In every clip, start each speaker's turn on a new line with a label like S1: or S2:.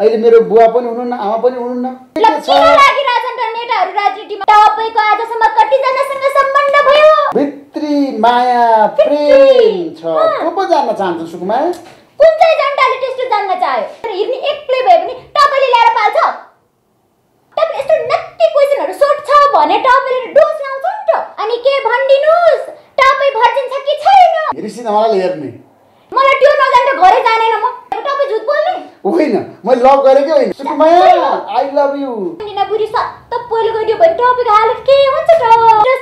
S1: अहिले मेरो बुवा पनि हुनुहुन्न आमा पनि हुनुहुन्न।
S2: त
S1: भित्री माया प्रेम छ। को पो जान्न चाहन्छ सुकुमाया
S2: कुन चाहिँ जनताले त्यस्तो जान्न चाह्यो? तर हिर्नी एक्लै भए पनि तपाईँले ल्याएर पाल्छ। तपाईँ यस्तो नत्ती क्वेसनहरू सोध्छ भने तपाईँले डोस लाउँछ नि त। अनि के भनिदिनुहोस्? तपाईँ भर्जिन छ कि छैन?
S1: ऋषि धमालाले हेर्ने।
S2: मलाई त्यो नजान्दा घरै जानेन म।
S1: होइन मैले लभ गरेकै होइन। सुकुमाया आई लभ यु
S2: निना बुढी सत्त पोल गइदियो भने तपाईँको हालत के हुन्छ त?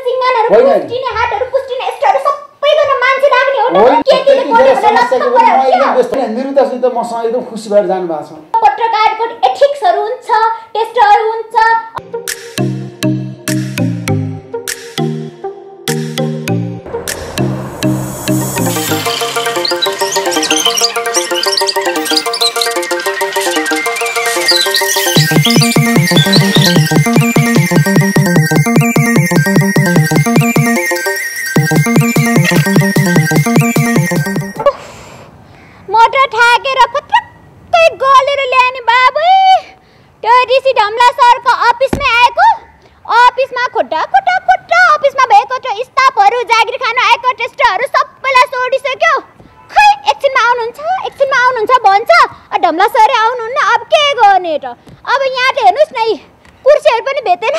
S2: सिङ्गानहरू। पुस्टिने हातहरू पुस्टिने यस्तोहरू सबै गर्न मान्छे राख्ने हो नि केटीले
S1: त्यतिखेर
S2: पढ्यो भने
S1: समस्याको पनि
S2: क्या?
S1: व्यस्त होइन, निरुतासित मसँग एकदम खुसी भएर जानु भएको छ।
S2: पत्रकारको एथिक्सहरू हुन्छ टेस्टहरू हुन्छ। मोटर ठाकेर फत्रक्कै गलेर ल्याउने बाबु। त्यो ऋषि ढम्ला सरको अफिसमै आएको। अफिसमा खुट्टा खुट्टा खुट्टा अफिसमा भएको त्यो स्टाफहरू जागिर खान आएको टेस्टहरू सबैलाई सोधिसक्यो खै एकछिनमा आउनुहुन्छ? एकछिनमा आउनुहुन्छ भन्छ। ढम्ला सरै आउनुहुन्न। अब के गर्ने हेर्नुहोस् न यी कुर्सीहरू पनि भेटेन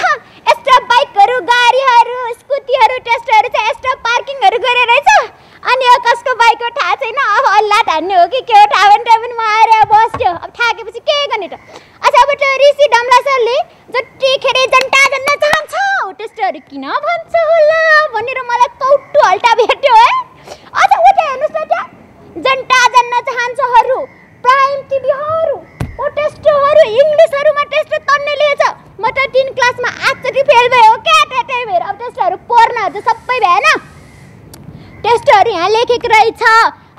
S2: एक्स्ट्रा बाइकहरू गाडीहरू स्कुटीहरू टेस्टहरू चाहिँ एक्स्ट्रा पार्किङहरू गरेर रहेछ अनि यो कसको बाइक हो थाहा छैन अब अल्लाह धान्ने हो कि के हो ठाउन टाउन आएर बस्यो अब थाकेपछि के गर्ने त अच्छा अब त्यो ऋषि डम्ला सरले जतिखेर जनता जन्न चाहन्छ हो टेस्टहरू किन भन्छ होला भनेर मलाई कौटु हल्टा भेट्यो है अच्छा उता हेर्नुहोस् न त्यहाँ जनता जन्न चाहन्छहरू प्राइम टिभीहरू ओ टेस्टहरू इङ्ग्लिसहरूमा टेस्ट तन्ने लिएछ म त तिन क्लासमा आठचोटि फेल भयो क्या त्यहाँ त्यही भएर अब टेस्टहरू पढ्नहरू त सबै भएन टेस्टहरू यहाँ लेखेको रहेछ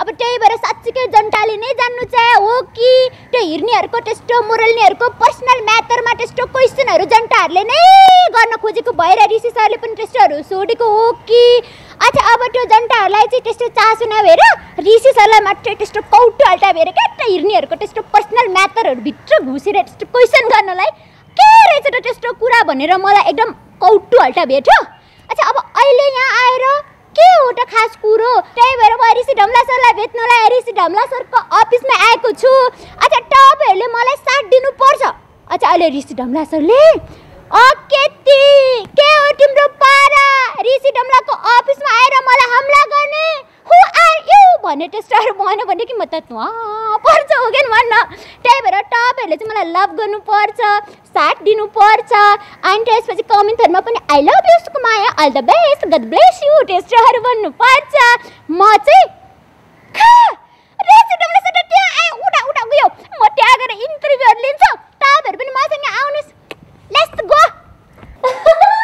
S2: अब त्यही भएर साँच्चीकै जनताले नै जान्नु चाहे हो कि त्यो हिर्नेहरूको टेस्टो मुरल्नेहरूको पर्सनल म्याटरमा टेस्टो क्वेसनहरू जनताहरूले नै गर्न खोजेको भएर ऋषि सरले पनि टेस्टहरू सोधेको हो कि? अच्छा अब त्यो जनताहरूलाई चाहिँ त्यस्तो चासो नभएर ऋषि सरलाई मात्रै त्यस्तो कौटो हाल्टा भएर क्या त्यो हिर्नेहरूको त्यस्तो पर्सनल म्याटरहरू भित्र घुसेर त्यस्तो क्वेसन गर्नलाई के रहेछ त त्यस्तो कुरा भनेर मलाई एकदम कौटु हल्टा भेट्यो। अच्छा अब अहिले यहाँ आएर के हो खास कुरो? त्यही भएर म ऋषि ढम्ला सरलाई भेट्नलाई ऋषि ढम्ला सरको अफिसमा आएको छु। अच्छा तपाईँहरूले मलाई साथ दिनुपर्छ। अच्छा अहिले ऋषि ढम्ला सरले अकेती के हो तिम्रो पारा? ऋषि ढम्लाको अफिसमा आएर मलाई हमला गर्ने? हु आर यु भन्ने टेस्टहरू भन्यो भने कि म त पर्छ हो क्या भन्न। त्यही भएर तपाईँहरूले चाहिँ मलाई लभ गर्नुपर्छ साथ दिनुपर्छ। अनि त्यसपछि कमेन्टहरूमा पनि I love you Sukumaya. All the best god bless you टेस्टहरू भन्नुपर्छ। म चाहिँ गयो म लिन्छु। पनि लेट्स गो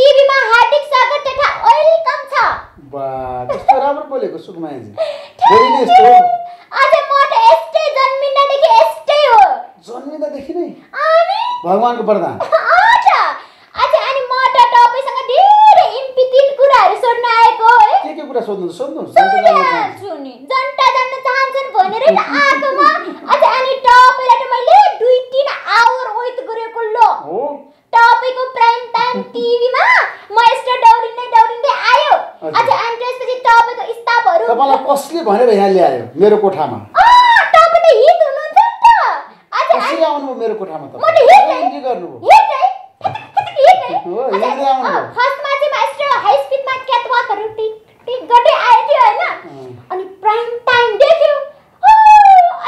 S2: टिभीमा हार्दिक स्वागत तथा वेलकम छ।
S1: बा कस्तो राम्रो बोलेको सुकुमायाजी धेरै नै यस्तो
S2: आज म त यस्तै जन्मिँदादेखि यस्तै हो।
S1: जन्मिँदादेखि नै?
S2: अनि?
S1: भगवान्को वरदान।
S2: अँ त। आज अनि म त तपाईँसँग धेरै इम्पितिल कुराहरू सोध्न आएको है
S1: के के कुरा सोध्नु सोध्नु।
S2: जनता जान्न चाहन्छन् भनेरै म। अझ अनि तपाईँलाई त मैले दुई तिन आवर वेट गरेको ल।
S1: हो।
S2: तपाईँको प्राइम टाइम टिभीमा म यस्तो दौडिँदै दौडिँदै आयो। अझ अनि त्यसपछि तपाईँको स्टाफहरू
S1: तपाईँलाई कसले भनेर यहाँ ल्यायो मेरो कोठामा
S2: तपाईँ त हिट हुनुहुन्छ नि त अझ
S1: आउनुभयो मेरो कोठामा
S2: त हिट है।
S1: के गर्नुभयो
S2: हिट है फटक फटक हिट है
S1: हो,
S2: अझ,
S1: हिँड्दै आउनुभयो।
S2: अँ, फर्स्टमा चाहिँ म यस्तो हाई स्पिडमा क्याटवाकहरू टिक टिक गर्दै आएको थियो होइन
S1: अँ।
S2: अनि प्राइम टाइम देख्यो हो,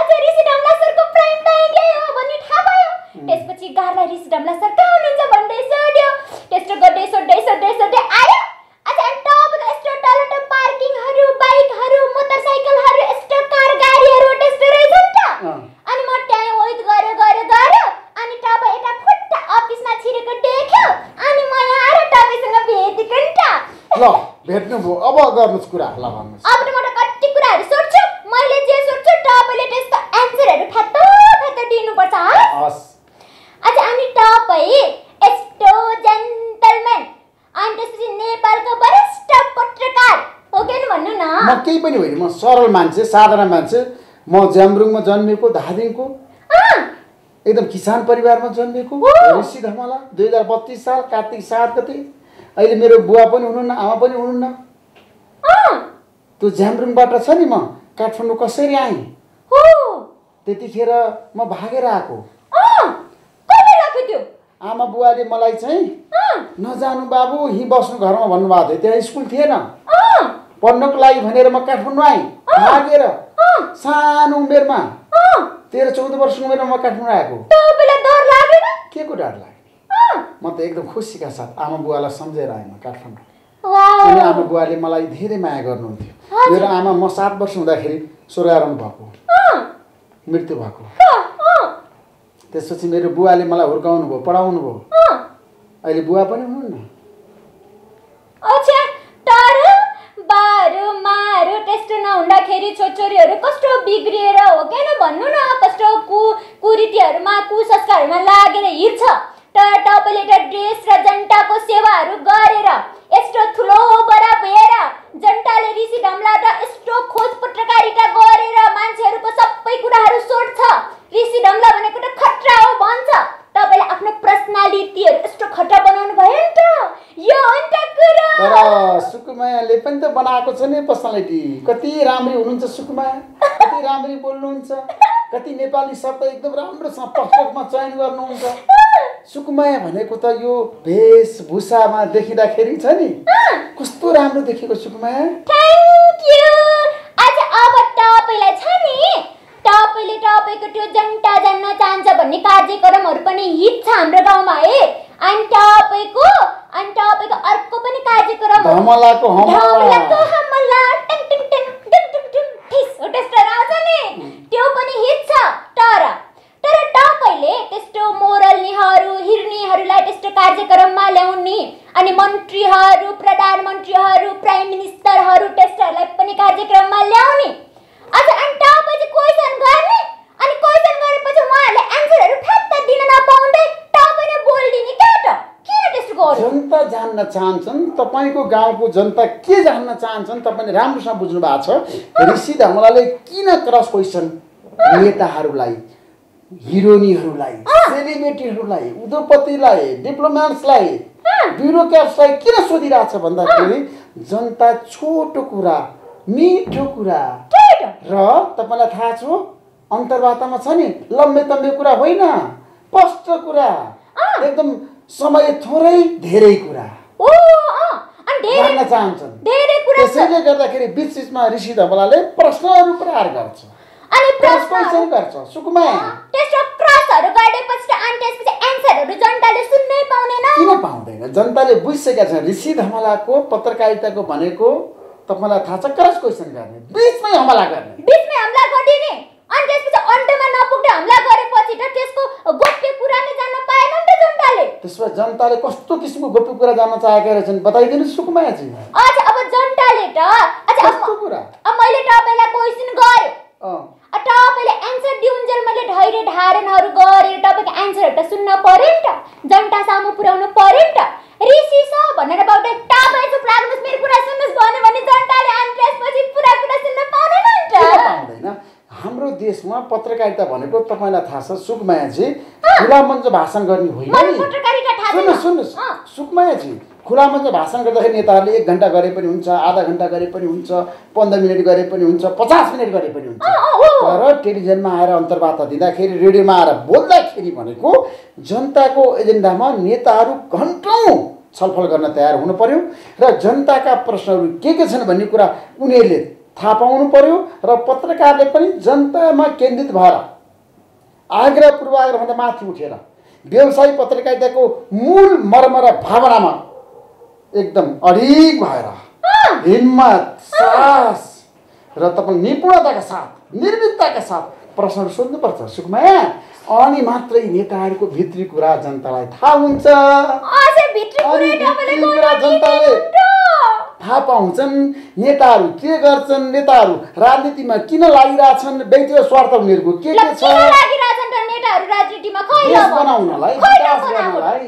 S2: अझ ऋषि डमला सरको प्राइम टाइम यही हो भन्ने थाहा पायो त्यसपछि गार्ला ऋषि डमला सर कहाँ हुनुहुन्छ भन्दै सोध्यो त्यस्तो गर्दै सोध्दै सोध्दै सोध्दै आयो अझ अनि तपाईँको यस्तो टलटो पार्किङहरू बाइकहरू मोटरसाइकलहरू यस्तो कार गाडीहरू त्यस्तो रहेछ नि त
S1: अँ।
S2: अनि म त्यहाँ वेट गर्यो गर्यो गर्यो अनि तपाईँ यता फुट्टा अफिसमा छिरेको देख्यो अनि म यहाँ आएर तपाईँसँग भेटेको नि त
S1: ल भेट्नुभयो अब गर्नुहोस् कुरा ल भन्नुहोस्।
S2: अब म त कति कुराहरू सोध्छु? मैले जे सोध्छु तपाईँले त्यसको एन्सरहरू फ्यात्तो फ्यात्तो दिनुपर्छ हस्। अझ अनि तपाईँ यस्तो जेन्टलम्यान अनि त्यसपछि नेपालको वरिष्ठ पत्रकार हो कि नि भन्नु
S1: म
S2: न
S1: केही पनि होइन म सरल मान्छे साधारण मान्छे। म ज्याम्रुङमा जन्मेको धादिङको। एकदम किसान परिवारमा जन्मेको। ऋषि धमला दुई हजार बत्तिस साल कार्तिक सात गते। अहिले मेरो बुवा पनि हुनुहुन्न आमा पनि हुनुहुन्न। त्यो ज्याम्रुङबाट छ नि म काठमाडौँ कसरी आएँ?
S2: हो।
S1: त्यतिखेर म भागेर आएको। आमा बुवाले मलाई चाहिँ नजानु बाबु यहीँ बस्नु घरमा भन्नुभएको थियो। त्यहाँ स्कुल थिएन। पढ्नको लागि भनेर म काठमाडौँ आएँ। भागेर। सानो उमेरमा। तेह्र चौध वर्षको उमेरमा म काठमाडौँ आएको। के को डर लाग्यो? म त एकदम खुसीका साथ आमा बुवालाई सम्झेर आएँ म काठमाडौँ। अनि आमा बुवाले मलाई धेरै माया गर्नुहुन्थ्यो। मेरो आमा म सात वर्ष हुँदाखेरि स्वर्गारोहण भएको मृत्यु भएको त्यसपछि मेरो बुवाले मलाई हुर्काउनु भयो पढाउनु भयो। अहिले बुवा पनि हुनुहुन्न।
S2: अच्छा तर बारो मारो त्यस्तो नहुँदाखेरि कस्तो बिग्रिएर हो क्या न भन्नु न कस्तो कु कुरीतिहरूमा कुसंस्कारहरूमा लागेर हिँड्छ। तर तपाईँले त ड्रेस र जनताको सेवाहरू गरेर यस्तो ठुलो बडा भएर जनताले ऋषि ढमलाट यस्तो खोज पत्रकारिता गरेर मान्छेहरूको सबै कुराहरू सोध्छ ऋषि ढमला भनेको त खतरा हो भन्छ तपाईँले आफ्नो पर्सनालिटीहरू यस्तो खतरा बनाउनु भयो नि त। यो हो नि त कुरा।
S1: तर सुकुमायाले पनि त बनाएको छ नि पर्सनालिटी कति राम्री हुनुहुन्छ सुकुमाया। कति राम्री बोल्नुहुन्छ। कति नेपाली शब्द एकदम राम्रोसँग पर्फेक्टमा चयन गर्नुहुन्छ। सुकुमाया भनेको त यो वेशभूषामा देखिँदाखेरि छ नि। कस्तो राम्रो देखेको सुकुमाया।
S2: थ्याङ्क यू आज अब तपाईँलाई छ नि तपाईँको त्यो जनता जान्न चाहन्छ भन्ने कार्यक्रमहरू पनि हिट छ हाम्रो गाउँमा है अनि तपाईँको अनि तपाईँको अर्को पनि कार्यक्रम
S1: धमलाको हमला
S2: टङ टङ टङ टङ टङ टङ ठिस हो त्यस्तोहरू आउँछ नि त्यो पनि हिट छ तर तर तपाईँले त्यस्तो मोरल निहरू हिर्नीहरूलाई त्यस्तो कार्यक्रममा ल्याउने अनि मन्त्रीहरू प्रधानमन्त्रीहरू प्राइम मिनिस्टरहरू त्यस्तोहरूलाई पनि कार्यक्रममा ल्याउने अझ अनि तपाईँ चाहिँ क्वेसन गर्ने अनि क्वेसन गरेपछि उहाँहरूले एन्सरहरू फ्याट्ट दिन नपाउँदै तपाईँ नै बोलिदिने क्या त किन त्यस्तो गर्यो
S1: जनता जान्न चाहन्छन् तपाईँको गाउँको जनता के जान्न चाहन्छन् तपाईँले राम्रोसँग बुझ्नु भएको छ ऋषि धमलाले किन क्रस क्वेसन नेताहरूलाई हिरोइनीहरूलाई सेलिब्रेटीहरूलाई उद्योगपतिलाई डिप्लोमेट्सलाई ब्युरोक्राट्सलाई किन सोधिरहेछ भन्दाखेरि जनता छोटो कुरा मिठो कुरा र तपाईँलाई थाहा छ अन्तर्वार्तामा छ नि लम्बे तम्बे कुरा होइन स्पष्ट कुरा एकदम समय थोरै धेरै कुरा। जान्न चाहन्छन्। त्यसैले गर्दाखेरि बिच बिचमा ऋषि प्रश्नहरू प्रहार गर्छ।
S2: अनि
S1: क्रस
S2: प्रश्नहरू
S1: क्वेसन गर्छ। सुकुमाया
S2: त्यस्तो क्रसहरू गरेपछि त अनि त्यसपछि एन्सरहरू जनताले सुन्नै पाउँदैन
S1: किन पाउँदैन? जनताले बुझिसकेका छन् ऋषि धमलाको पत्रकारिताको भनेको तपाईँलाई थाहा छ क्रस क्वेसन गर्ने बिचमै हमला गर्ने।
S2: बिचमै हमला गरिदिने। अनि त्यसपछि अन्त्यमा नपुग्दा हमला गरेपछि त त्यसको गोप्य कुरा नै जान्न पाएन नि त जनताले।
S1: त्यसमा जनताले कस्तो किसिमको गोप्य कुरा जान्न चाहेका रहेछन् बताइदिनु सुकुमायाजी।
S2: अच्छा अब जनताले त अच्छा
S1: कस्तो कुरा?
S2: अब मैले तपाईँलाई क्वेसन गरेँ। तपाईँले एन्सर दिउन्जेल मैले धैर्य धारणहरू गरेर तपाईँको एन्सरहरू त सुन्न पर्यो नि त। जनता सामु पुर्याउनु पर्यो नि त। ऋषि छ भनेर बाउले तपाईँ चुप लाग्नुहोस् मेरो कुरा सुन्नुहोस् भन्यो भने जनताले अनि त्यसपछि पुरा कुरा सुन्न पाउँदैन नि
S1: किन
S2: त
S1: पाउँदैन हाम्रो देशमा पत्रकारिता भनेको तपाईँलाई थाहा छ सुकमायाजी खुला मञ्च भाषण गर्ने होइन सुन्नुहोस् सुन्नुहोस्। सुकमायाजी खुला मञ्च भाषण गर्दाखेरि नेताहरूले एक घन्टा गरे पनि हुन्छ आधा घन्टा गरे पनि हुन्छ पन्ध्र मिनट गरे पनि हुन्छ पचास मिनट गरे पनि हुन्छ। तर टेलिभिजनमा आएर अन्तर्वार्ता दिँदाखेरि रेडियोमा आएर बोल्दाखेरि भनेको जनताको एजेन्डामा नेताहरू घन्टौँ छलफल गर्न तयार हुनु पर्यो र जनताका प्रश्नहरू के के छन् भन्ने कुरा उनीहरूले थाहा पाउनु पर्यो र पत्रकारले पनि जनतामा केन्द्रित भएर आग्रह पूर्वाग्रहभन्दा माथि उठेर व्यवसायिक पत्रकारिताको मूल मर्म र भावनामा एकदम अडिग भएर हिम्मत साहस र तपाईँ निपुणताका साथ निर्भीकताका साथ प्रश्नहरू सोध्नुपर्छ सुकमाया अनि मात्रै नेताहरूको भित्री कुरा जनतालाई थाहा हुन्छ जनताले। थाहा पाउँछन् नेताहरू के गर्छन्? नेताहरू राजनीतिमा किन लागिरहेछन्? व्यक्तिगत स्वार्थ उनीहरूको के के छ। बनाउनलाई विकास। गर्नलाई।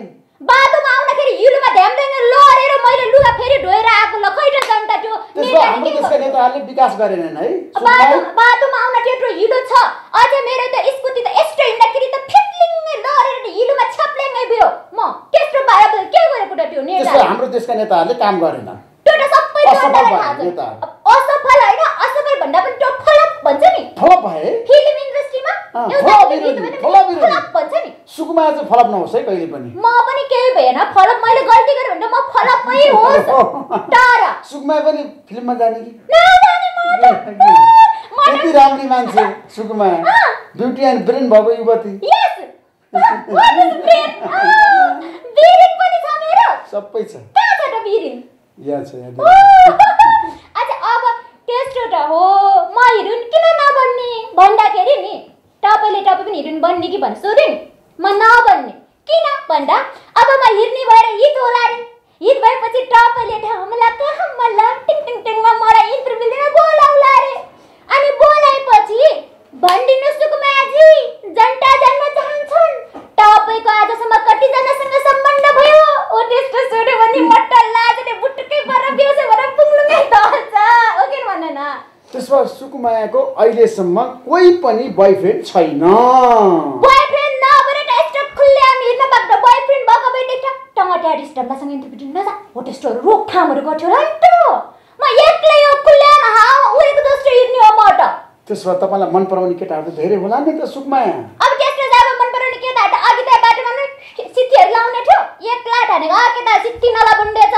S2: बाटोमा आउँदाखेरि हिलोमा ध्यान लडेर मैले लुगा फेरि धोएर आएको। ल खै त जनता त्यो
S1: त्यसमा
S2: नेताले
S1: हाम्रो देशका? नेताहरूले विकास गरेनन् है।
S2: बाटो
S1: सुकुमाई
S2: बाटोमा आउन त्यत्रो हिलो छ। अझ मेरो त स्कुटी त यस्तो हिँड्दाखेरि त फिट्लिङ्गै लडेर हिलोमा छ्याप्लेङ्गै भयो। म त्यस्तो पाएर के गरेको त त्यो
S1: त्यसो
S2: नेता
S1: हाम्रो देशका नेताहरूले काम गरेनन्।
S2: त सबै जनतालाई थाहा छ। असफल होइन असफल भन्दा पनि त्यो फलप भन्छ नि।
S1: फलप भए?
S2: फिल्म इन्डस्ट्रीमा
S1: फलप फलप।
S2: फलप भन्छ नि।
S1: सुकुमा चाहिँ फलप नहोस् है कहिले पनि।
S2: म पनि केही भएन फलप मैले गल्ती गरेँ भने म फलपमै होस्। तर
S1: सुकुमा पनि फिल्ममा जाने कि? यति राम्री मान्छे सुकुमा ब्युटी एन्ड ब्रेन भएको युवती। सबै छ।
S2: कहाँ छ त
S1: यहाँ
S2: अच्छा अब त्यस्तो त हो। म हिरोइन किन नबन्ने? भन्दाखेरि नि तपाईँले तपाईँ पनि हिरोइन बन्ने कि भनेर सोध्यो नि। म नबन्ने। किन? भन्दा अब म हिर्नी भएर हिट होला रे हिट भएपछि तपाईँले ढमला कहमला टिङ टिङ टिङमा मलाई इन्टरभ्यू लिन बोलाउला रे अनि बोलाएपछि भनिदिनु सुकुमाजी जनता जान्न चाहन्छन्। तपाईँको आजसम्म कतिजनासँग सम्बन्ध भयो। ओ त्यस्तो सोध्यो भने मट्ट लाजले बुटुकै गरेर बेहोस भएर पुग्नुमै दल्छ हो कि भनेन
S1: त्यसमा सुकुमायाको अहिलेसम्म कोही पनि बोयफ्रेन्ड छैन।
S2: बोयफ्रेन्ड नभएर त यस्तो खुल्लेआम हिँड्न भएको बोयफ्रेन्ड भएको भए देख्छ टमाटर स्टम्पलासँग इन्टरभ्यू दिन नजा। हो त्यस्तोहरू रोकथामहरू गर्थ्यो होला नि त म एक्लै हो खुल्लेआम हावा उडेको जस्तो हिँड्ने हो म त
S1: त्यसो भए तपाईँलाई मन पराउने केटाहरू त धेरै होला नि त सुकुमाया
S2: अब त्यस्तो जाब मन पराउने केटा त अघि त बाटोमा नै सित्तीहरू लाउने थियो। एक लाट हानेको। "आ, केटा सित्ती नलाबुन्डेछ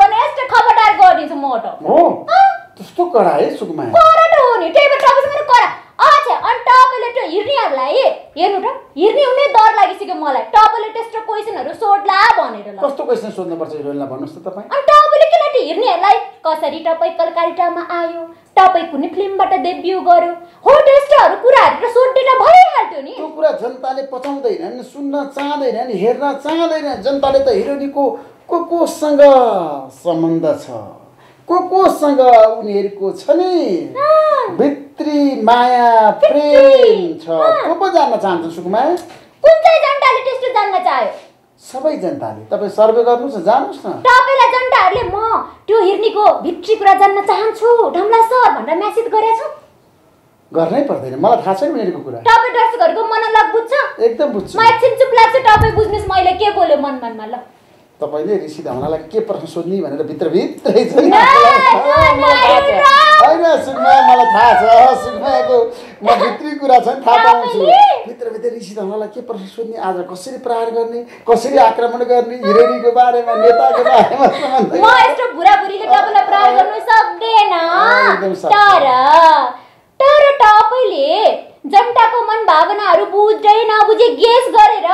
S2: भने यस्तो खबरदार गरिदिन्छु म त।
S1: हो? त्यस्तो कडा है सुकुमाया
S2: करा त हो नि। त्यही भएर तपाईँसँग करा अच्छा अनि तपाईँले त्यो हिर्नेहरूलाई हेर्नु त। हिर्ने हुने डर लागिसक्यो मलाई। तपाईँले त्यस्तो क्वेसनहरू सोध्ला भनेर ल।
S1: कस्तो क्वेसन सोध्नुपर्छ हिरोइनलाई भन्नुहोस् त तपाईँ।
S2: अनि तपाईँले किन त्यो हिर्नेहरूलाई? कसरी तपाईँ कलकारिटामा आयो? तपाईँ कुनै फिल्मबाट डेब्यू गर्यो। हो त्यस्तोहरू कुराहरू त सोधिदिन भइहाल्थ्यो नि।
S1: त्यो कुरा जनताले पचाउँदैनन् सुन्न चाहँदैनन् हेर्न चाहँदैनन् जनताले त हिरोइनीको को कोसँग सम्बन्ध छ? को कोसँग उनीहरूको छ नि? भित्री माया प्रेम छ। को पो जान्न चाहन्छ सुकुमा
S2: कुन चाहिँ जनताले त्यस्तो जान्न चाह्यो?
S1: सबै जनताले। तपाईँ सर्वे गर्नुहोस् न जानुहोस् न।
S2: तपाईँलाई जनताहरूले म त्यो हिर्नीको भित्री कुरा जान्न चाहन्छु ढमला सर भनेर म्यासेज गरेको छु
S1: गर्नै पर्दैन मलाई थाहा छैन उनीहरूको कुरा।
S2: तपाईँ दर्शकहरूको मनोलग बुझ्छ।
S1: एकदम बुझ्छु।
S2: म एकछिन चुप लाग्छ तपाईँ बुझ्नुहोस् मैले के बोल्यो मन मनमा ल।
S1: तपाईँले ऋषि धमलालाई के प्रश्न सोध्ने भनेर भित्रभित्रै छ नि
S2: ना,
S1: आफूलाई।
S2: ना,
S1: मलाई थाहा छ
S2: ना,
S1: होइन सुकुमा मलाई थाहा छ सुकुमाको म भित्री कुरा छ नि थाहा पाउँछु? भित्रभित्र ऋषि धमलालाई के प्रश्न सोध्ने आज कसरी प्रहार गर्ने कसरी आक्रमण गर्ने हिरोइनीको बारेमा नेताको बारेमा
S2: तर तपाईँले जनताको मन भावनाहरू बुझ्दै नबुझे गेस गरेर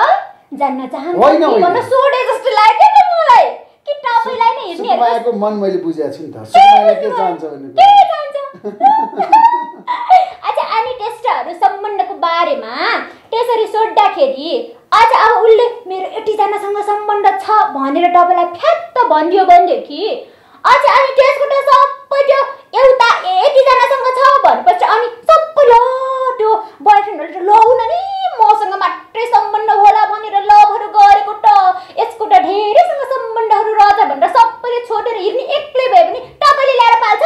S2: जान्न। भन्न सोधे जस्तो लाग्यो नि मलाई। कि तपाईँलाई नै हिँड्नेहरू
S1: सुकुमाको मन मैले बुझेको छु नि त। सुकुमाले के चाहन्छ भने
S2: के जान्छ? अच्छा अनि त्यस्ताहरू सम्बन्धको बारेमा त्यसरी सोद्धाखेरि अच्छा अब उसले मेरो यतिजनासँग सम्बन्ध छ भनेर तपाईँलाई फ्यात्त भनिदियो भनेदेखि अच्छा अनि त्यसको त सबै त्यो एउटा यतिजनासँग छ भनेपछि अनि सबै ल त्यो बोयफ्रेन्डहरू त लौ न नि मसँग मात्रै सम्बन्ध होला भनेर लभहरू गरेको त। यसको त धेरैसँग सम्बन्धहरू रहेछ भनेर सबैले छोडेर हिँड्ने एक्लै भयो भने तपाईँले ल्याएर पाल्छ।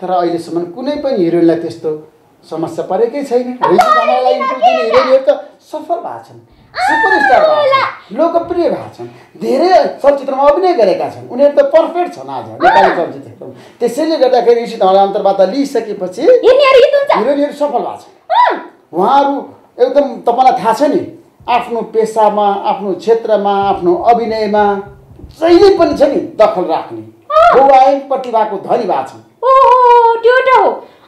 S1: तर अहिलेसम्म कुनै पनि हिरोइनलाई त्यस्तो समस्या परेकै छैन। सफल भएको छन्। सुपरस्टार लोकप्रिय भएको छन् धेरै चलचित्रमा अभिनय गरेका छन्। उनीहरू त पर्फेक्ट छन् आज नेपाली चलचित्रमा त्यसैले गर्दाखेरि ऋषि धमला अन्तर्वार्ता लिइसकेपछि हिरोइनहरू सफल भएको छन् उहाँहरू एकदम तपाईँलाई थाहा छ नि आफ्नो पेसामा आफ्नो क्षेत्रमा आफ्नो अभिनयमा जहिले पनि छ नि दखल राख्ने। प्रतिभाको धनी भएको छन्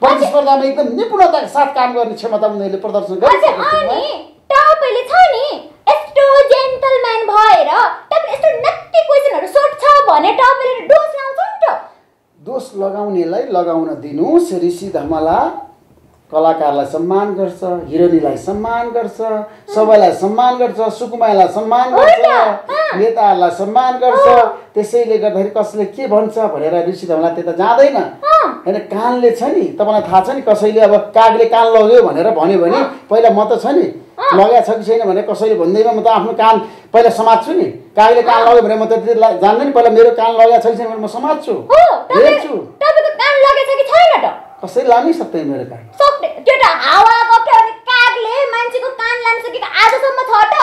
S1: प्रतिस्पर्धामा एकदम निपुणताका साथ काम गर्ने क्षमता उनीहरूले प्रदर्शन
S2: अनि तपाईँले छ नि। यस्तो जेन्टलम्यान भएर तपाईँले यस्तो नत्ती क्वेसनहरू सोध्छ भने तपाईँले डोस लाउँछ नि त।
S1: दोष लगाउनेलाई लगाउन दिनुहोस् ऋषि धमला कलाकारलाई सम्मान गर्छ हिरोनीलाई सम्मान गर्छ सबैलाई सम्मान गर्छ सुकुमाईलाई सम्मान गर्छ नेताहरूलाई सम्मान गर्छ। त्यसैले गर्दाखेरि कसैले के भन्छ भनेर ऋषि धमला त्यता जाँदैन। होइन कानले छ नि तपाईँलाई थाहा छ नि कसैले अब कागले कान लग्यो भनेर भन्यो भने पहिला म त छ नि लगाएको छ कि छैन भने कसैले भन्दैमा म त आफ्नो कान पहिला समात्छु नि। कागले कान लाग्यो भने म त जान्दैन पहिला मेरो कान लगाएको छ कि छैन भने म समात्छु। हेर्छु।
S2: कि
S1: कसैले लानै सक्दैन मेरो कान।
S2: त्यो त हावा गफ्यो भने कागले मान्छेको कान लान सकेको आजसम्म छ त।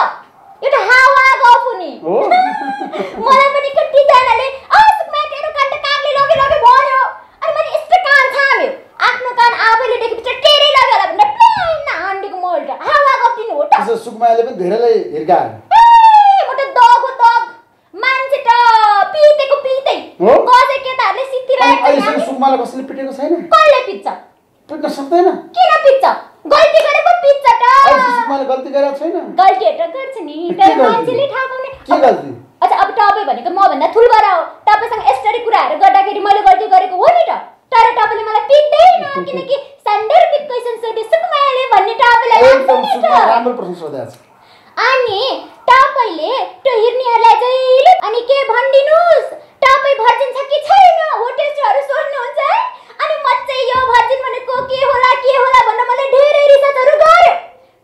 S2: यो त हावा गफ हो नि
S1: हो।
S2: मलाई पनि कतिजनाले "अ, सुकमा तेरो कान त कागले लग्यो लग्यो भन्यो अनि मैले यस्तो कान थाम्यो आफ्नो कान आफैले देखेपछि टेरै लग्यो होला भनेर प्लेन हान्डेको म एउटा हावा गफ दिनु हो त
S1: त्यसो सुकुमायाले पनि धेरैलाई हिर्कायो
S2: ए, म त दग हो दग मान्छे त पितेको पितै
S1: हो?
S2: गजे केटाहरूले
S1: अहिलेसम्म सुकुमालाई कसैले पिटेको छैन?
S2: कसले पित्छ
S1: पिट्न सक्दैन।
S2: किन पित्छ गल्ती गरेको पित्छ त।
S1: अहिले सुकुमाले गल्ती गरेको छैन।
S2: गल्तीहरू त गर्छ नि
S1: के
S2: तर
S1: गल्ती?
S2: मान्छेले थाहा पाउने
S1: के गल्ती?
S2: अच्छा अब तपाईँ भनेको मभन्दा ठुलबडा हो तपाईँसँग यस्तरी कुराहरू गर्दाखेरि मैले गल्ती गरेको हो नि त तर तपाईँले मलाई पिट्दैन किनकि सान्दर्भिक क्वेसन सोधे सुकुमायाले भन्ने तपाईँलाई लाग्छ
S1: एकदम
S2: नि
S1: सुकुमा
S2: त
S1: राम्रो प्रश्न सोधेको छ
S2: अनि तपाईँले त्यो हिर्नीहरूलाई जहिले अनि के भनिदिनुहोस् तपाईँ भर्जिन छ कि छैन हो टेस्टहरू सोध्नुहुन्छ है अनि म चाहिँ यो भर्जिन भनेको के होला के होला भनेर मैले धेरै रिसर्चहरू गरेँ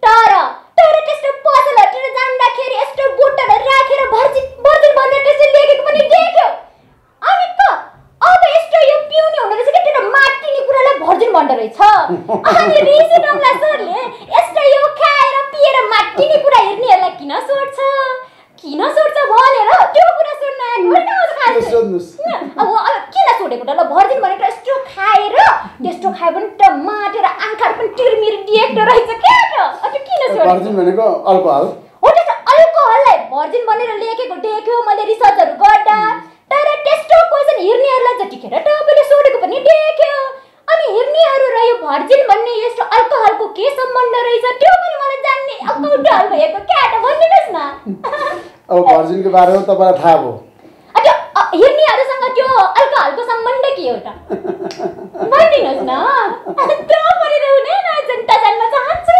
S2: तर तर त्यस्तो पसलहरूतिर जाँदाखेरि यस्तो बोटलहरू राखेर भर्जिन भर्जिन भनेर त्यसले लेखेको पनि देख्यो अनि त अब यस्तो यो पिउने हुँदो रहेछ कि त्यो माटिने कुरालाई भर्जिन भन्दो रहेछ अनि ऋषि डमला सरले यस्तो यो खाएर पिएर माटिने कुरा हेर्नेहरूलाई किन सोध्छ किन सोध्छ भनेर त्यो कुरा सुन्न आएको होइन आज
S1: त्यो
S2: खास
S1: सोध्नुहोस्
S2: अब अब किन सोधेको त ल भर्जिन भनेको यस्तो खाएर त्यस्तो खायो भने त माटेर आँखाहरू पनि टिरमिर दिएको रहेछ क्या त अन्त किन सोधेको
S1: भर्जिन भनेको अल्कोहल
S2: हो त्यस्तो अल्कोहललाई भर्जिन भनेर लेखेको देख्यो मैले रिसर्चहरू गर्दा तर त्यस्तो क्वेसन हिर्नेहरूलाई जतिखेर तपाईँले सोधेको पनि देख्यो अनि हिर्नेहरू र यो भर्जिन भन्ने यस्तो अल्कोहलको के सम्बन्ध रहेछ त्यो पनि मलाई जान्ने अकौटल भएको क्या? त भनिदिनुहोस् न।
S1: अब भर्जिनको बारेमा तपाईँलाई थाहा भयो।
S2: त्यो अ, हिर्नेहरूसँग त्यो अल्कोहलको सम्बन्ध के हो त? भनिदिनुहोस् न। त्यो गरेर हुँदैन जनता जान्न चाहन्छु।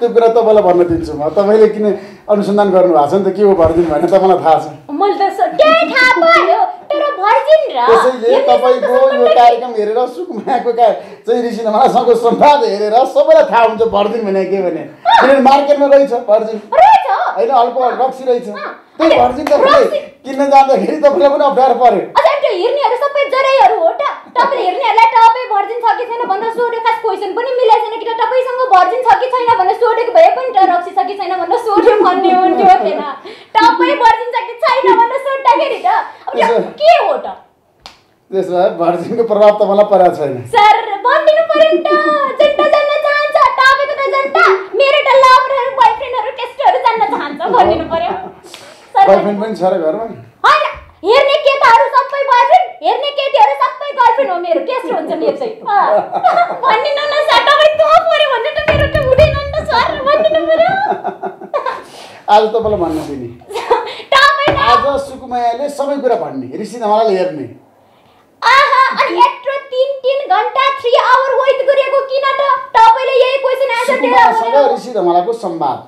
S1: त्यो कुरा तपाईँलाई भन्न दिन्छु म। तपाईँले किन अनुसन्धान गर्नुभएको छ नि त? के हो भर्जिन भने तपाईँलाई थाहा छ।
S2: मैले त त्यही थाहा पायो। तर भर्जिन र
S1: त्यसैले तपाईँको यो? कार्यक्रम हेरेर सुकुमाको का चाहिँ ऋषि धमालासँगको संवाद हेरेर सबैलाई थाहा हुन्छ भर्जिन भने के भने। किनभने मार्केटमा रहेछ भर्जिन होइन अल्कोहल रक्सी रहेछ। त्यही भर्जिन तपाईँले किन्न जाँदाखेरि तपाईँलाई पनि अप्ठ्यारो
S2: हिर्नेहरू सबै जराइहरू हो त तपाईँले हिर्नेहरूलाई तपाईँ भर्जिन छ कि छैन भनेर खास क्वेसन पनि मिलेको छैन कि त तपाईँसँग भर्जिन छ कि छैन भनेर सोधेको भए पनि त रक्सी छ कि छैन भनेर सोध्यो भन्ने हुन्थ्यो थिएन तपाईँ भर्जिन छ कि छैन भनेर सोद्धाखेरि त। अब त्यो
S1: त्यसो-
S2: के हो त
S1: त्यसो भए भर्जिनको प्रभाव तपाईँलाई परेको छैन
S2: सर भनिदिनु पर्यो नि त जनता जान्न चाहन्छ तपाईँको त जनता मेरो त लभरहरू बोयफ्रेन्डहरू टेस्टहरू जान्न चाहन्छ भनिदिनु पर्यो
S1: बोयफ्रेन्ड पनि छ र घरमा
S2: होइन हेर्ने केटाहरू सबै बोयफ्रेन्ड हेर्ने केटीहरू सबै गर्लफ्रेन्ड हो मेरो त्यस्तो हुन्छ मेरो चाहिँ। भनिदिनु न सर तपाईँ तँ पऱ्यो भने त मेरो त हुँदैन नि त सर भनिदिनु पर्यो
S1: आज तपाईँलाई भन्न दिने
S2: तपाईँ
S1: आज सुकुमायाले सबै कुरा भन्ने ऋषि धमालाले हेर्ने
S2: आहा अनि यत्रो तिन तिन घन्टा थ्री आवर वेट गरेको किन त तपाईँले यही क्वेसन आन्सर
S1: सुकुमायासँग
S2: दिएर
S1: ऋषि धमालाको संवाद
S2: सम्बाट सम्बाट क्वेसन आन्सरै
S1: तर
S2: नमिलेपछि
S1: म
S2: वाट इज
S1: अन्तर्बाट
S2: सम्बाट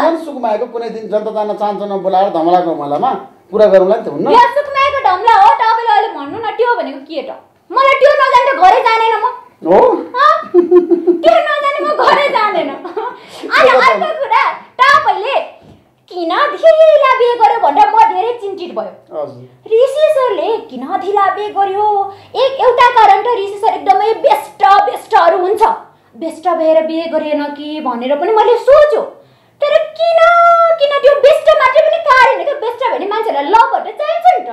S1: झन् सुकुमायाको कुनै दिन जनता जान चाहन्छ नबोलाएर धमलाको मलामा कुरा गरौँला नि त हुन्न।
S2: सुकमाएको ढम्ला हो तपाईँले अहिले भन्नु न त्यो भनेको के त? मलाई त्यो नजाने त घरै जानेन म।
S1: हो?
S2: हँ? त्यो नजाने म घरै जाँदैन अनि अर्को कुरा तपाईँले किन ढिला बिहे गर्यो भनेर म धेरै चिन्तित भयो। ऋषि सरले किन ढिला बिहे गर्यो? एक एउटा कारण त ऋषि सर एकदमै बेस्ट बेस्टहरू हुन्छ। बेस्ट भएर बिहे गरेन कि भनेर पनि मैले सोच्यो। तर किन किन त्यो बेस्ट मात्रै पनि कारण क्या बेस्ट भने मान्छेहरूलाई लभहरू त चाहिन्छ नि त?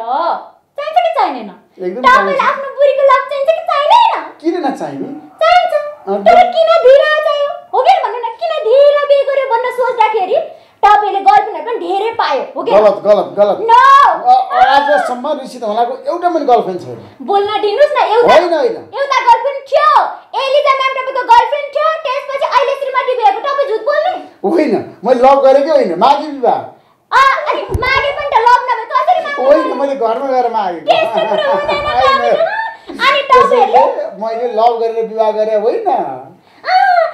S2: चाहिन्छ कि चाहिँदैन? तपाईँलाई। आफ्नो बुढीको लभ चाहिन्छ कि चाहिँदैन?
S1: किन नचाहिने
S2: चाहिन्छ? तर किन ढिला चाहियो हो कि भन्नु न किन ढिला बिहे गर्यो भनेर सोच्दाखेरि? तपाईँले गर्लफ्रेन्डहरू पनि धेरै पायो हो कि
S1: गलत गलत गलत।
S2: नो
S1: आजसम्म ऋषि धमलाको एउटा पनि गर्लफ्रेन्ड छैन।
S2: बोल्न दिनुहोस् न एउटा
S1: होइन होइन।
S2: एउटा गर्लफ्रेन्ड थियो। एलिजा म्याम तपाईँको गर्लफ्रेन्ड थियो त्यसपछि अहिले श्रीमती भएको तपाईँ झुट बोल्ने।
S1: होइन मैले लभ गरेकै होइन? माघी विवाह।
S2: अँ, मागे पनि त लभ नभए कसरी
S1: होइन मैले घरमा गएर मागेको।
S2: अनि तपाईँहरूले
S1: मैले लभ गरेर विवाह गरे होइन।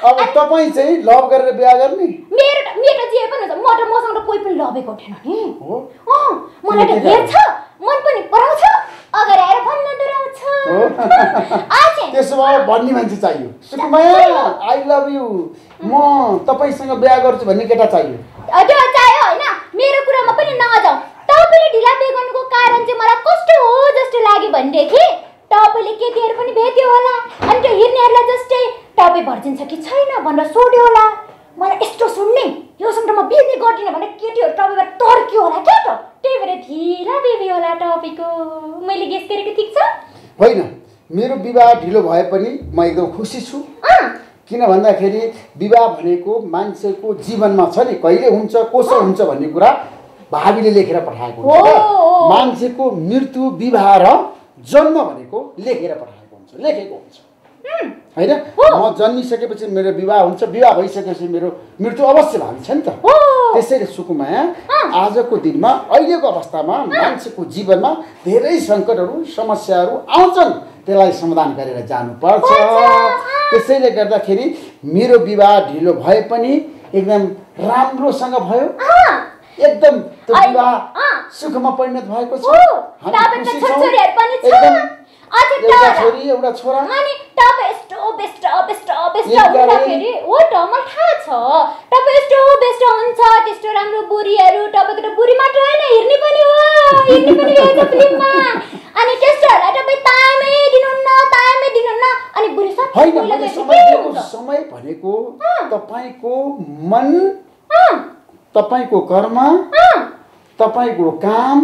S1: अब तपाईँ चाहिँ लभ गरेर बिहा गर्ने?
S2: मेरो मेरो जे पनि हुन्छ म त मसँग कोही पनि लभेको थिएन नि।
S1: हो?
S2: अँ, मलाई त हेर्छ मन पनि पराउँछ अगाडि आएर भन्न डराउँछ
S1: त्यसो भए भन्ने मान्छे चाहियो। सुकुमाया आई लभ यु म तपाईँसँग बिहा गर्छु भन्ने केटा चाहियो।
S2: त्यो चाहियो होइन मेरो कुरामा पनि नजाऊ। तपाईँले ढिला बिहे गर्नुको कारण चाहिँ मलाई कस्तो हो जस्तो लाग्यो भनेदेखि तपाईँले केटीहरू पनि भेट्यो होला। अनि त्यो हिँड्नेहरूलाई जस्तै तपाईँ भर्जिन छ कि छैन भनेर सोध्यो होला। मलाई यस्तो सुन्ने योसँग त म बिहे गर्दिनँ भने केटीहरू तपाईँबाट तर्क्यो होला क्या त? त्यही भएर ढिला बिहे होला तपाईँको मैले गेस गरेको ठिक छ?
S1: होइन मेरो विवाह ढिलो भए पनि म एकदम खुसी छु। किन भन्दाखेरि विवाह भनेको मान्छेको जीवनमा छ नि कहिले हुन्छ कसो हुन्छ भन्ने कुरा भावीले लेखेर पठाएको। मान्छेको मृत्यु विवाह र जन्म भनेको लेखेर पठाएको हुन्छ लेखेको हुन्छ। होइन। म जन्मिसकेपछि मेरो विवाह हुन्छ विवाह भइसकेपछि मेरो मृत्यु अवश्य भावी छ नि त। त्यसैले सुकुमाया आजको दिनमा अहिलेको अवस्थामा मान्छेको जीवनमा धेरै सङ्कटहरू समस्याहरू आउँछन्। त्यसलाई समाधान गरेर जानुपर्छ। त्यसैले गर्दाखेरि मेरो विवाह ढिलो भए पनि एकदम राम्रोसँग भयो। एकदम त्यो विवाह। सुखमा परिणत भएको छ। एउटा छोरी एउटा छोरा।
S2: अनि तपाईँ यस्तो बेस्ट बेस्ट बेस्ट
S1: एक गरे-
S2: हुँदाखेरि हो त मलाई थाहा छ। तपाईँ यस्तो बेस्ट हुन्छ त्यस्तो राम्रो बुढीहरू तपाईँको त बुढी मात्र होइन हेर्ने पनि हो पनि फिल्ममा। अनि त्यस्तोहरूलाई तपाईँ तामै दिनुहुन्न तामै दिनुहुन्न। अनि बुढी सब
S1: होइन
S2: पहिला
S1: मैले
S2: गएपछि
S1: समय भनेको तपाईँको मन तपाईँको कर्म तपाईँको काम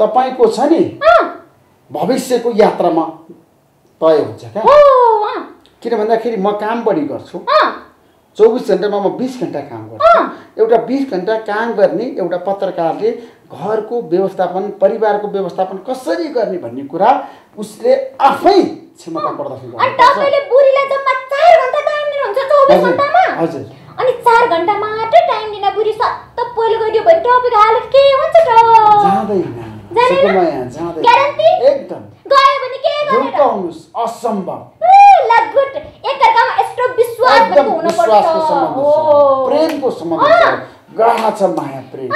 S1: तपाईँको छ नि? भविष्यको यात्रामा तय हुन्छ क्या। किन भन्दाखेरि म काम बढी गर्छु। चौबिस घन्टामा म बिस घन्टा काम गर्छु। एउटा बिस घन्टा काम गर्ने एउटा पत्रकारले घरको व्यवस्थापन परिवारको व्यवस्थापन कसरी गर्ने भन्ने कुरा उसले आफै क्षमता प्रदर्शन
S2: घन्टामा?
S1: हजुर।
S2: अनि चार घन्टा मात्रै टाइम दिन बुढी सत्त पहिलो गइदियो भने टपीको हालत के हुन्छ त? गयो भने के
S1: असम्भव।
S2: ए, लगुट एकअर्कामा यस्तो विश्वास भएको हुनुपर्छ।
S1: प्रेमको सम्बन्ध गाढा छ। माया प्रेम।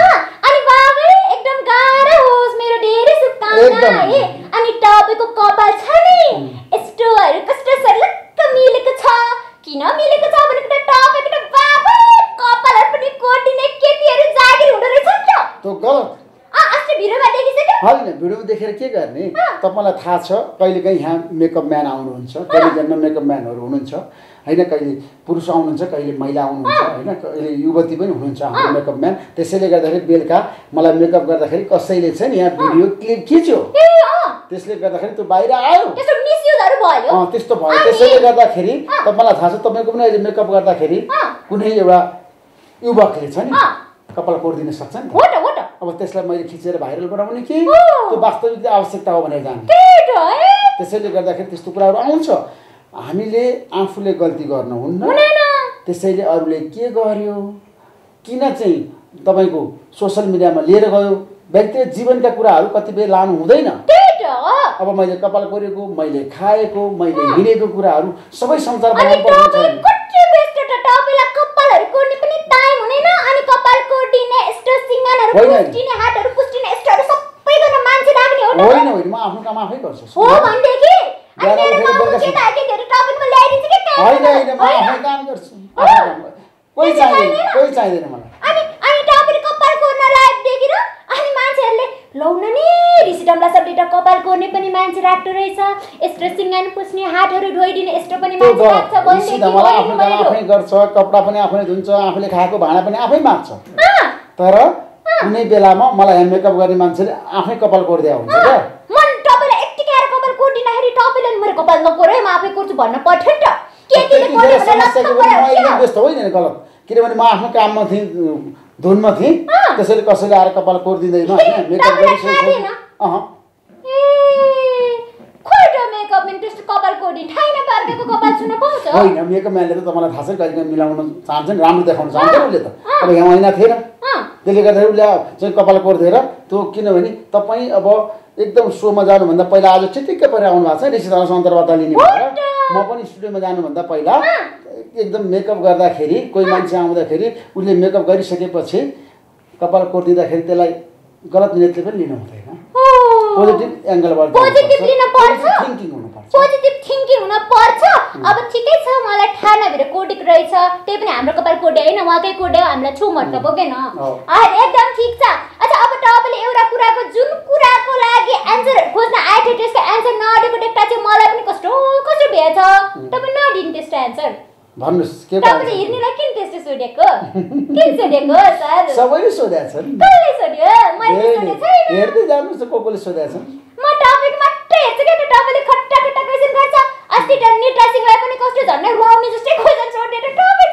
S2: अनि बाबै एकदम गाह्रो होस् मेरो धेरै शुभकामना। है अनि तपाईँको कपाल छ नि। यस्तोहरू कस्तो सर्लक्क मिलेको छ? किन मिलेको छ भनेको त तपाईँको त बाबै कपालहरू पनि कोटिने केटीहरू जागिर हुँदो रहेछ नि त
S1: त्यो गलत
S2: भिडियोमा
S1: होइन भिडियो देखेर के गर्ने? तपाईँलाई थाहा छ कहिलेकाहीँ यहाँ मेकअप म्यान आउनुहुन्छ टेलिभिजनमा मेकअप म्यानहरू हुनुहुन्छ। होइन कहिले पुरुष आउनुहुन्छ कहिले महिला आउनुहुन्छ होइन कहिले युवती पनि हुनुहुन्छ हाम्रो मेकअप म्यान। त्यसैले गर्दाखेरि बेलुका मलाई मेकअप गर्दाखेरि कसैले चाहिँ नि यहाँ भिडियो क्लिप खिच्यो। त्यसले गर्दाखेरि त्यो बाहिर आयो।
S2: त्यस्तो मिसयुजहरू भयो।
S1: अँ त्यस्तो भयो। त्यसैले गर्दाखेरि तपाईँलाई थाहा छ तपाईँको पनि अहिले मेकअप गर्दाखेरि। कुनै एउटा युवकले छ नि। कपाल कोरिदिन सक्छ नि अब त्यसलाई मैले खिचेर भाइरल बनाउने कि। त्यो वास्तविक आवश्यकता हो भनेर जाने त्यसैले गर्दाखेरि त्यस्तो कुराहरू आउँछ। हामीले आफूले गल्ती गर्नुहुन्न त्यसैले अरूले के गर्यो? किन चाहिँ तपाईँको सोसियल मिडियामा लिएर गयो? व्यक्तिगत जीवनका कुराहरू कतिपय लानु हुँदैन। अब मैले कपाल कोरेको मैले खाएको मैले हिँडेको कुराहरू सबै संसार बनाउनु पर्ने
S2: तपाईँ
S1: छैन
S2: कति बेस्ट त तपाईँलाई कपालहरू कोर्ने पनि टाइम हुँदैन अनि कपाल कोर्दिने यस्तो सिङ्गानहरू
S1: होइन।
S2: पुस्टिने हातहरू पुस्टिने यस्तोहरू सबै गर्न मान्छे हो
S1: होइन होइन म आफ्नो काम आफै गर्छु।
S2: हो भनेदेखि
S1: होइन होइन म
S2: होइन?
S1: आफै काम गर्छु। कोही चाहिँदैन कोही चाहिँदैन मलाई।
S2: अनि अनि तपाईँले कपाल कोर्न लायक देखेर अनि मान्छेहरूले लौन नि ऋषि डम्ला सबले त कपाल कोर्ने पनि मान्छे राख्दो रहेछ। यस्तो सिङ्गान पुस्ने हातहरू धोइदिने यस्तो पनि
S1: त्यो
S2: मान्छे राख्छ
S1: ग-
S2: भनेदेखि
S1: सिधा मलाई
S2: होइन
S1: आफ्नो काम
S2: मैले।
S1: आफै गर्छ कपडा पनि आफै धुन्छ आफूले खाएको भाँडा पनि आफै माझ्छ तर कुनै बेलामा मलाई यहाँ मेकअप गर्ने मान्छेले आफै कपाल कोरिदिया हुन्छ क्या।
S2: मन तपाईँलाई यत्तिकै आएर कपाल कोर्दिँदाखेरि तपाईँले नि मेरो कपाल नकोर है म आफै कोर्छु भन्न पर्थ्यो नि त। केटीले कोर्यो
S1: त्यतिखेर
S2: भने
S1: समस्याको
S2: लक्क
S1: पनि म
S2: पऱ्यो
S1: एकदम
S2: क्या?
S1: व्यस्त होइन नि गलत। किनभने म आफ्नो काममा थिएँ धुनमा थिएँ। त्यसैले कसैले आएर कपाल कोरिदिँदैन होइन। मेकअप गरिसकेको? अँ होइन म्यानले त तपाईँलाई थाहा छ कहिले काहीँ मिलाउन चाहन्छ नि राम्रो देखाउन चाहन्छ उसले त। अब यहाँ महिना थिएन। त्यसले गर्दाखेरि उसले चाहिँ कपाल कोरिदिएर त्यो किनभने तपाईँ अब एकदम सोमा जानुभन्दा पहिला आज चिटिक्कै परेर आउनु भएको छ ऋषिधरसँग अन्तर्वार्ता लिने भएर म पनि स्टुडियोमा जानुभन्दा पहिला एकदम मेकअप गर्दाखेरि कोही मान्छे आउँदाखेरि उसले मेकअप गरिसकेपछि कपाल कोरिदिँदाखेरि त्यसलाई गलत नियतले पनि लिनु हुँदैन। पोजिटिभ एङ्गलबाट
S2: Positive लिन पर्छ?
S1: थिङ्किङ हुनुपर्छ।
S2: पोजिटिभ थिङ्किङ हुन पर्छ। अब ठिकै छ मलाई थाहा नभएर कोडेको रहेछ। त्यही पनि हाम्रो कपाल कोडे होइन उहाँकै कोडे हो हामीलाई छु मर्त बोकेन
S1: हो।
S2: एकदम ठिक छ। अच्छा अब तपाईँले एउटा कुराको जुन कुराको लागि एन्सर खोज्न आएको थियो त्यसको एन्सर नदिएको देख्दा चाहिँ मलाई पनि कस्तो कस्तो भएछ। तपाईँ नदिनु त्यस्तो एन्सर
S1: भन्नुहोस् के
S2: तपाईँले किन त्यस्तो सोधेको? किन सोधेको सर?
S1: सबैले सोधेका छन्।
S2: कसले सोध्यो? मैले
S1: धेरैले
S2: सोधेको छैन।
S1: हेर्दै जानुहोस् को कोले सोधेका छन्।
S2: म टपिक मात्रै हेर्छु क्या तपाईँले खट्टा खट्टा क्वेसन गर्छ। अस्ति त निटा सिंहलाई पनि कस्तो झन्डै रुवाउने जस्तै क्वेसन सोधेर टपिक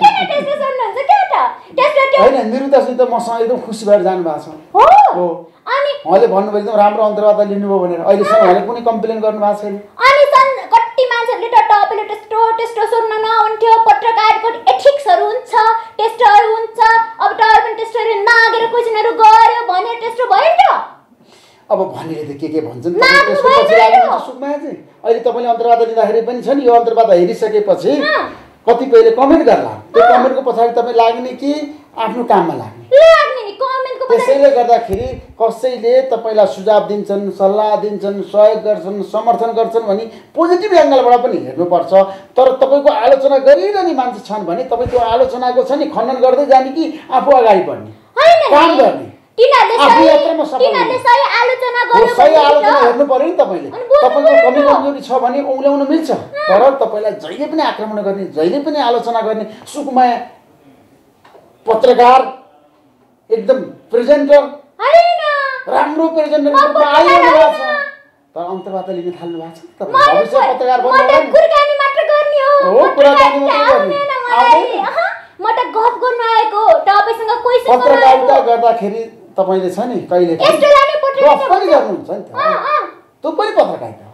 S2: किन त्यस्तो सोध्नुहुन्छ? क्या त? त्यस्तो त्यो
S1: होइन निरुतासित मसँग एकदम खुसी भएर जानुभएको छ।
S2: हो
S1: हो।
S2: अनि
S1: उहाँले भन्नुभयो एकदम राम्रो अन्तर्वार्ता लिनुभयो भनेर। अहिलेसम्म उहाँले कुनै कम्प्लेन गर्नु भएको छैन?
S2: अनि सन् कति मान्छेहरूले त तपाईँले त्यस्तो त्यस्तो सोध्न नहुन्थ्यो। पत्रकारको एथिक्सहरू हुन्छ टेस्टहरू हुन्छ। अब तपाईँ पनि टेस्टहरू नागेर क्वेसनहरू गर्यो भने त्यस्तो भयो नि त
S1: अब भन्नेले त के के भन्छन् अहिले तपाईँले अन्तर्वार्ता लिँदाखेरि पनि छ नि यो अन्तर्वार्ता हेरिसकेपछि। कतिपयले कमेन्ट गर्ला। त्यो कमेन्टको पछाडि तपाईँ लाग्ने कि आफ्नो काममा लाग्ने? त्यसैले गर्दाखेरि कसैले तपाईँलाई सुझाव दिन्छन् सल्लाह दिन्छन् सहयोग गर्छन् समर्थन गर्छन् भने पोजिटिभ एङ्गलबाट पनि हेर्नुपर्छ। तर तपाईँको आलोचना गरिरहने मान्छे छन् भने तपाईँ त्यो आलोचनाको छ नि खण्डन गर्दै जाने कि आफू अगाडि बढ्ने? काम। गर्ने।
S2: सही आलोचना
S1: हेर्नु पर्यो नि तपाईँले। तपाईँको कमी। कमजोरी छ भने औल्याउनु मिल्छ। तर तपाईँलाई जहिले पनि आक्रमण गर्ने जहिले पनि आलोचना गर्ने सुकुमाया पत्रकार एकदम प्रेजेन्टर राम्रो प्रेजेन्टर छ। तर अन्तर्वार्ता लिन थाल्नु भएको छ। तपाईँ भविष्य पत्रकार
S2: हो। पत्रकारिता
S1: गर्दाखेरि तपाईँले छ नि कहिले गर्नुहुन्छ नि त।
S2: अँ, अँ।
S1: त्यो पनि पत्रकारिता।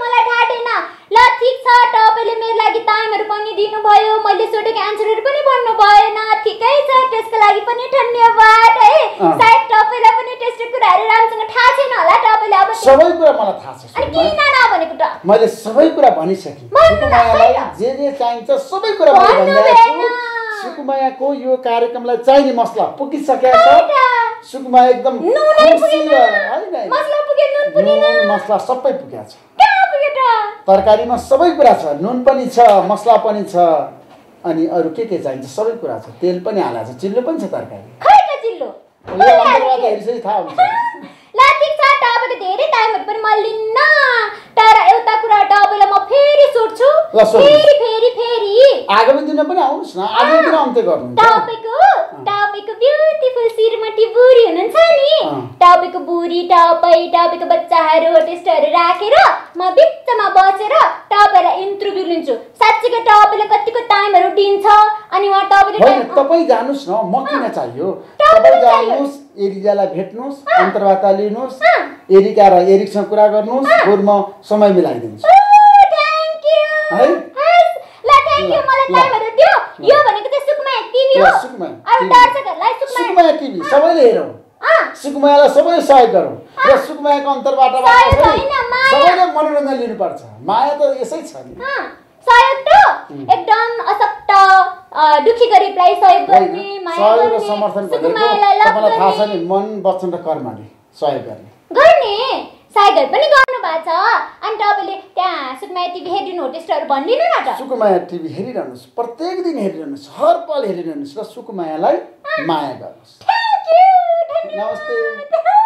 S2: मलाई थाहा थिएन। ल ठिक छ तपाईँले मेरो लागि टाइमहरू पनि दिनुभयो। मैले सोधेको एन्सरहरू पनि भन्नु भएन। ठिकै छ त्यसको लागि पनि धन्यवाद है। सायद तपाईँलाई पनि त्यस्तो कुराहरू राम्रोसँग थाहा छैन होला तपाईँले अब
S1: सबै कुरा मलाई थाहा छ
S2: अनि। किन नभनेको त?
S1: मैले सबै कुरा भनिसकेँ। जे जे चाहिन्छ सबै कुरा मैले भनिरहेको छु। सुकुमायाको यो कार्यक्रमलाई चाहिने मसला पुगिसकेको छ। सुकुमाया एकदम
S2: मसला
S1: सबै पुगेको छ। तरकारीमा सबै कुरा छ। नुन पनि छ मसला पनि छ। अनि अरू के के चाहिन्छ? सबै कुरा छ। तेल पनि हालेको छ। चिल्लो पनि छ तरकारी। थाहा हुन्छ।
S2: ठिक छ तपाईँको धेरै टाइमहरू पनि म लिन्न तर एउटा कुरा तपाईँलाई म फेरि सोध्छु। फेरि फेरि फेरि
S1: आगामी दिनमा पनि आउनुहोस् न आज किन अन्त्य गर्नुहुन्छ
S2: तपाईँको तपाईँको ब्युटिफुल श्रीमती बुढी हुनुहुन्छ नि। तपाईँको बुढी तपाईँ तपाईँको बच्चाहरू त्यस्तोहरू राखेर म बिचमा बसेर तपाईँलाई इन्टरभ्यू लिन्छु साँच्चीकै तपाईँले कतिको टाइमहरू दिन्छ अनि उहाँ तपाईँले
S1: होइन तपाईँ जानुहोस् न म किन चाहियो?
S2: तपाईँ।
S1: जानुहोस् एरिजालाई भेट्नुहोस् अन्तर्वार्ता लिनुहोस्। एरिका र एरिकसँग कुरा गर्नुहोस् बरु म समय मिलाइदिन्छु। है?
S2: सुकुमाया टिभी
S1: सबैले हेरौँ। सुकुमायालाई सबैले सहयोग गरौँ। र सुकुमायाको अन्तर्वार्ताबाट। सबैले मनोरञ्जन लिनुपर्छ। माया त यसै छ नि।
S2: सहयोग त एकदम अशक्त अँ, दुखी गरिबलाई सहयोग गर्ने माया
S1: र
S2: गर्ने
S1: समर्थन
S2: सुकुमायालाई लभ
S1: तपाईँलाई थाहा छ नि मन वचन र कर्मले सहयोग गर्ने।
S2: गर्ने। साइडहरू पनि गर्नु भएको छ। अनि तपाईँले त्यहाँ सुकुमाया टिभी हेरिदिनु त्यस्तोहरू भनिदिनु न त।
S1: सुकुमाया टिभी हेरिरहनुहोस्। प्रत्येक दिन हेरिरहनुहोस्। हर पल हेरिरहनुहोस् र सुकुमायालाई माया गर्नुहोस्। नमस्ते।